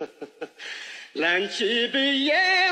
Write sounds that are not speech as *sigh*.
*laughs* 蓝旗被耶